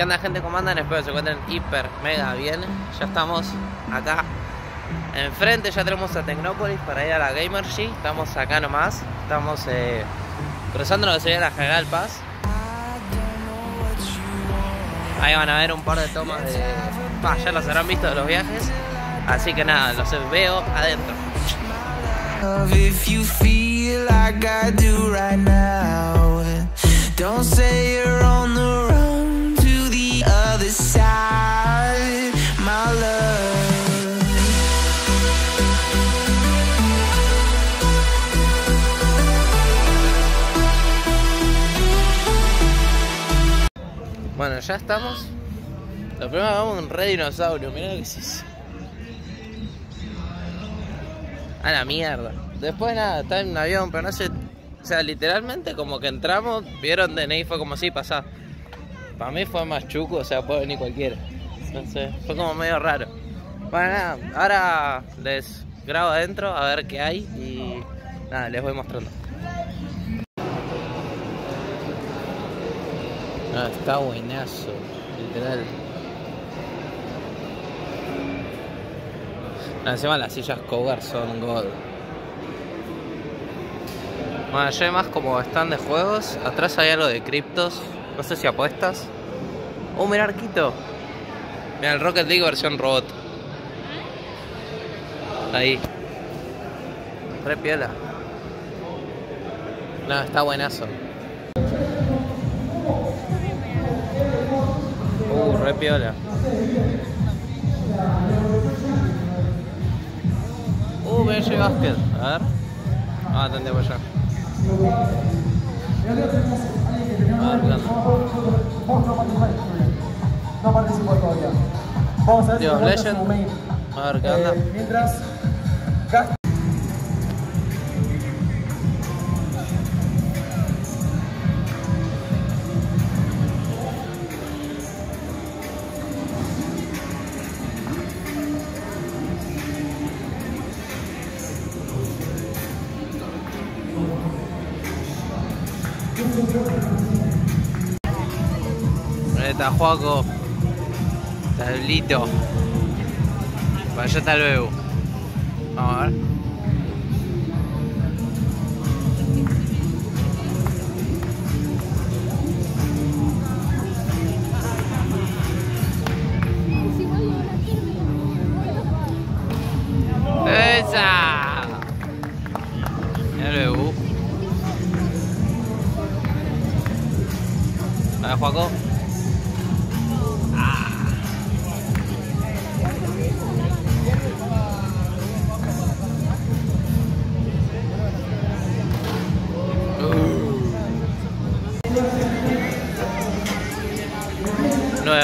¿Qué onda gente? ¿Cómo andan? Espero que se encuentren hiper, mega bien. Ya estamos acá enfrente, ya tenemos a Tecnópolis para ir a la Gamer G. Estamos acá nomás. Estamos eh, cruzando lo que sería la General Paz. Ahí van a ver un par de tomas de... Ya los habrán visto de los viajes. Así que nada, los veo adentro. Ya estamos. Lo primero vamos un re dinosaurio, mirá lo que es eso. A la mierda. Después nada, está en un avión, pero no sé. O sea, literalmente como que entramos, vieron DNI fue como si pasá. Para mí fue más chuco, o sea, puede venir cualquiera. Entonces, fue como medio raro. Bueno, ahora les grabo adentro a ver qué hay y nada, les voy mostrando. Ah, está buenazo, literal. Encima las sillas cover son gold. Bueno, allá hay más como están de juegos. Atrás hay algo de criptos. No sé si apuestas. Oh, mira Arquito. Mira el Rocket League versión robot. Ahí. Re piola. No, está buenazo. Re piola. Uh, BG Basket. A ver. Ah, atendé por allá. A. No participó todavía. Vamos a ver Dios, si Legend. A ver, ¿qué onda? Eh, mientras Gas- Ahí está Juaco. Está el Lito. Para allá está el Bebu. Vamos a ver.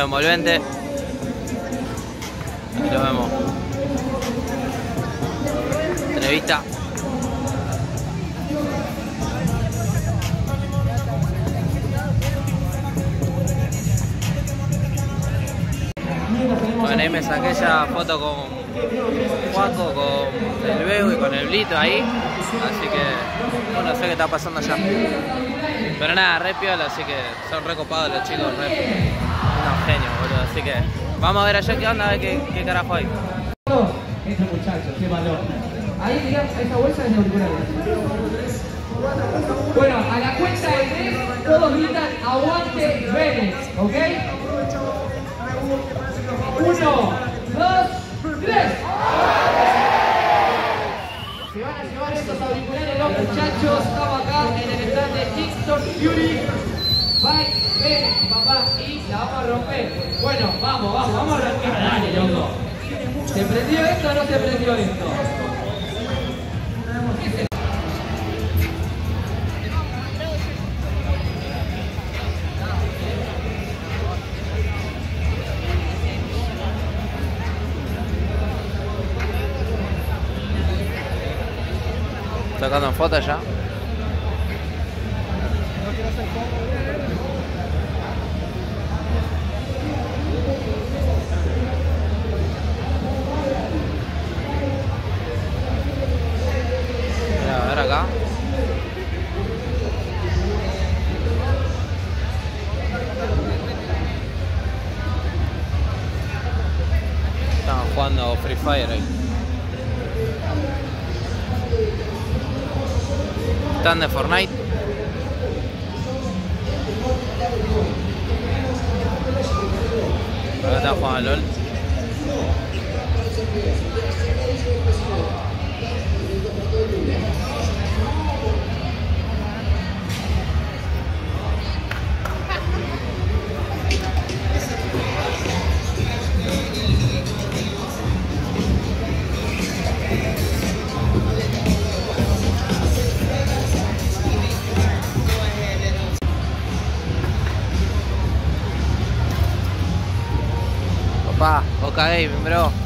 Envolvente. Ahí lo vemos. Entrevista. Bueno, ahí me saqué esa foto con Juaco, con el Beu y con el Blito ahí. Así que, bueno, no sé qué está pasando allá. Pero nada, re piola, así que son re copados los chicos, re unos boludo. Así que vamos a ver allá qué onda, a ver qué, qué carajo hay. Este muchacho, qué valor. Ahí mirá, esa bolsa es de auriculares. Bueno, a la cuenta de tres, todos gritan aguante Vélez, ¿ok? Uno, dos, tres. Se van a llevar estos auriculares los muchachos. Estamos acá en el stand de Kingston Fury. Bye, Vélez, papá. Y la vamos a romper. Bueno, vamos, vamos, vamos a arrancar. Dale, loco. ¿Se prendió esto o no se prendió esto? Sacando fotos ya. Fire ahí. Están de Fortnite. cae, bro.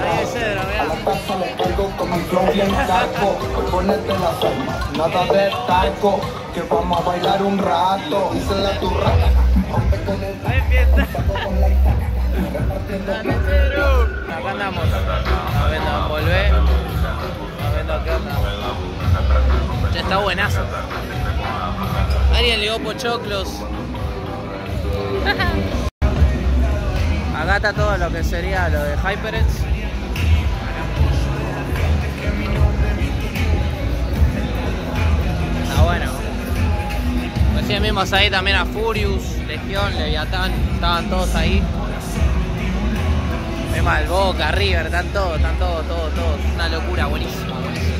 flow bien taco. Ponete la forma, nada de taco. Que vamos a bailar un rato. Dice la turra. Rompe con el taco con la itaca. Repartiendo Acá andamos. Estamos viendo volver. Estamos viendo qué onda. Ya está buenazo. Alguien le dio pochoclos. Acá está todo lo que sería lo de HyperX. Está bueno. Recién vimos ahí también a Furious, Legión, Leviatán, estaban todos ahí. Vemos al Boca, River, están todos, están todos, todos, todos. Una locura, buenísimo, buenísimo.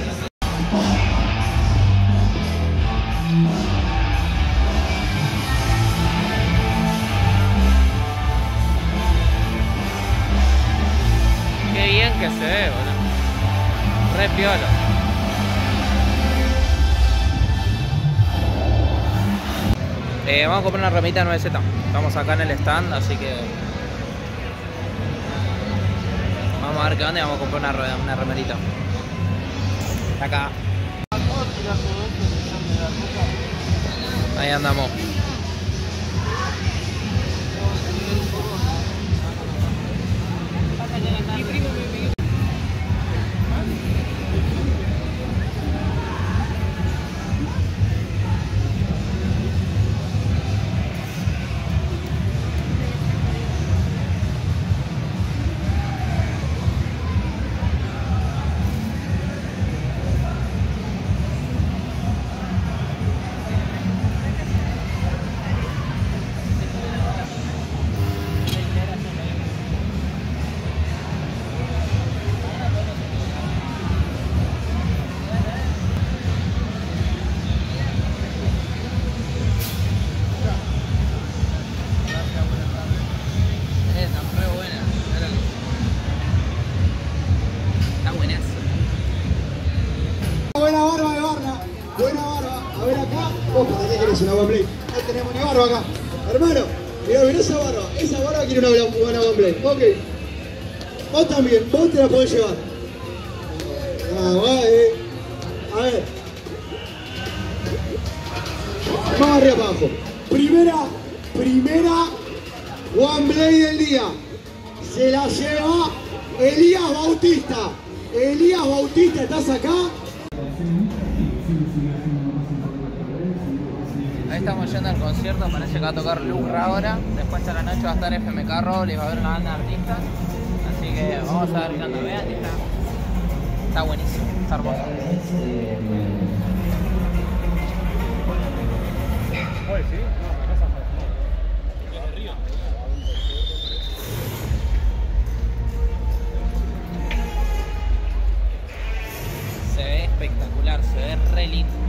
Qué bien que se ve, boludo. Re piolo. Eh, vamos a comprar una remita 9Z. Estamos acá en el stand, así que. Vamos a ver qué onda vamos a comprar una, una remerita. Acá. Ahí andamos. Querés una Play. No tenemos ni barba acá. Hermano, mirá, mirá esa barba. Esa barba quiere una buena Play. Ok. Vos también, vos te la podés llevar. Ah, eh. A ver. Vamos arriba abajo. Primera, primera One Blade del día. Se la lleva Elías Bautista. Elías Bautista, ¿estás acá? Estamos yendo al concierto, parece que va a tocar Lucra ahora. Después a la noche va a estar FMK Robles, va a haber una banda de artistas. Así que vamos a ver qué onda. Vean, está, está buenísimo, está hermoso. Se ve espectacular, se ve re lindo.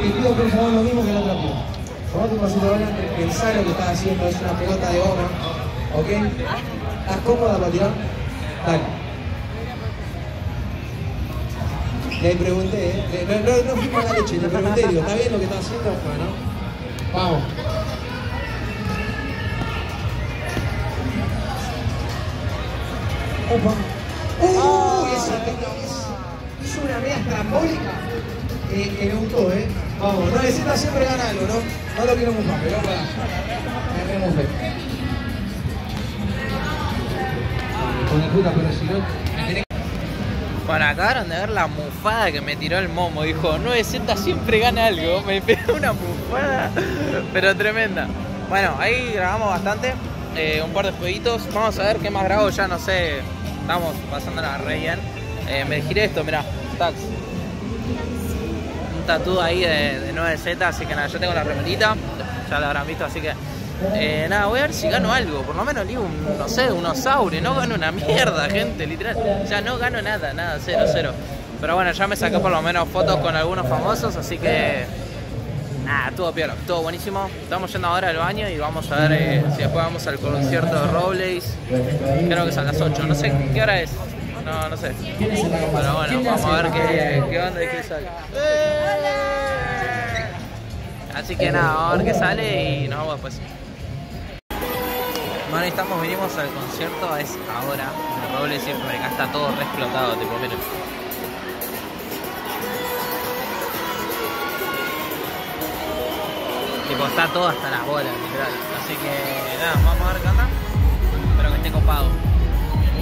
Pido por favor lo mismo que la otra agua, pensá lo que estás haciendo, es una pelota de goma, ¿ok? ¿Estás cómoda para tirar? Dale. Le pregunté, ¿eh? No, no, no fui la leche, le pregunté, digo, ¿está bien lo que estás haciendo? Bueno, vamos. ¡Uy! Estrambólica eh, que me gustó, ¿eh? Vamos, 900 siempre gana algo, ¿no? No lo quiero mojar, pero para. Me mojé. Con el puta, pero si no. Bueno, acabaron de ver la mufada que me tiró el momo. Dijo, 9Z siempre gana algo. Me pegó una mufada, pero tremenda. Bueno, ahí grabamos bastante. eh, un par de jueguitos. Vamos a ver qué más grabo. Ya no sé. Estamos pasándola re bien. Eh, me giré esto, mirá. Tax. Tatú ahí de, de 9Z. Así que nada, yo tengo la remerita. Ya la habrán visto, así que. eh, nada, voy a ver si gano algo. Por lo menos digo un, no sé, un osaurio. No gano una mierda, gente, literal. Ya no gano nada, nada, cero, cero. Pero bueno, ya me saqué por lo menos fotos con algunos famosos, así que. Nada, estuvo peor, estuvo buenísimo. Estamos yendo ahora al baño y vamos a ver eh, si después vamos al concierto de Robles. Creo que es a las 8, no sé qué hora es. No, no sé. Pero bueno, vamos a ver qué, qué onda y qué sale. Así que nada, vamos a ver qué sale y nos vemos después. Bueno, ahí estamos, vinimos al concierto, es ahora. El Robles siempre acá está todo re explotado, tipo, miren. Tipo, está todo hasta las bolas, literal. Así que nada, vamos a ver qué onda. Espero que esté copado.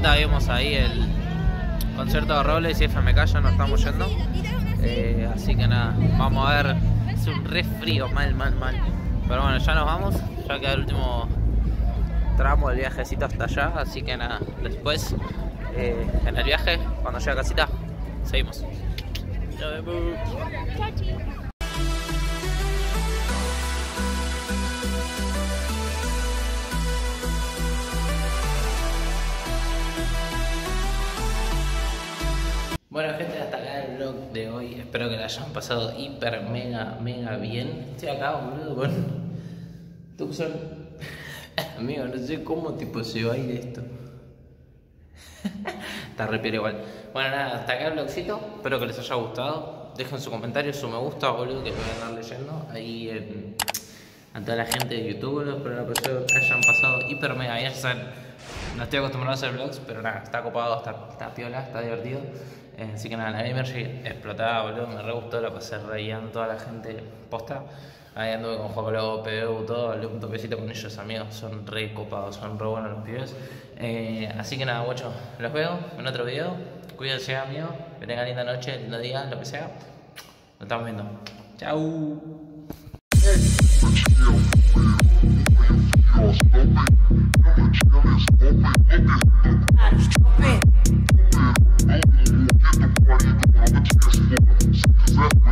tardecita vimos ahí el concierto de Robles y FMK, ya nos estamos yendo. Eh, así que nada, vamos a ver. Es un re frío, mal, mal, mal. Pero bueno, ya nos vamos. Ya queda el último tramo del viajecito hasta allá. Así que nada, después eh, en el viaje, cuando llegue a casita, seguimos. Nos vemos. Bueno gente, hasta acá el vlog de hoy. Espero que la hayan pasado hiper, mega, mega bien. Estoy acá, boludo, con Tucson. Amigo, no sé cómo tipo se va a ir esto. Está re igual. Bueno, nada, hasta acá el vlogcito. Espero que les haya gustado. Dejen su comentario, su me gusta, boludo, que lo voy a andar leyendo. Ahí en, a toda la gente de YouTube, boludo. Espero que hayan pasado hiper, mega bien. No estoy acostumbrado a hacer vlogs, pero nada, está copado, está, está piola, está divertido. Eh, así que nada, la Energy explotaba, boludo, me re gustó, la pasé reían toda la gente posta. Ahí anduve con Juan López, todo, le un toquecito con ellos, amigos, son re copados, son re buenos los pibes. Eh, así que nada, guachos, los veo en otro video. Cuídense, amigos, que tengan linda noche, lindo día, lo que sea. Nos estamos viendo. Chau. Snap